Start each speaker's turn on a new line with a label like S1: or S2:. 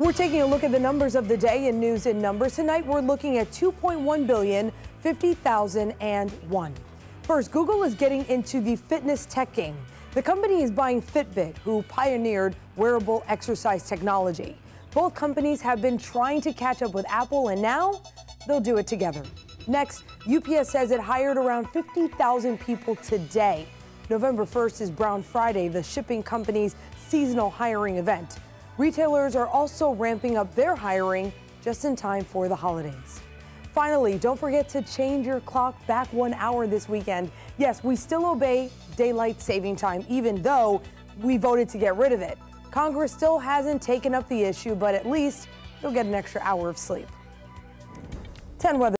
S1: We're taking a look at the numbers of the day in news and numbers. Tonight, we're looking at 2.1 billion, 50,000 and one. First, Google is getting into the fitness tech game. The company is buying Fitbit, who pioneered wearable exercise technology. Both companies have been trying to catch up with Apple, and now they'll do it together. Next, UPS says it hired around 50,000 people today. November 1st is Brown Friday, the shipping company's seasonal hiring event. Retailers are also ramping up their hiring just in time for the holidays. Finally, don't forget to change your clock back one hour this weekend. Yes, we still obey daylight saving time, even though we voted to get rid of it. Congress still hasn't taken up the issue, but at least you'll get an extra hour of sleep. 10 weather.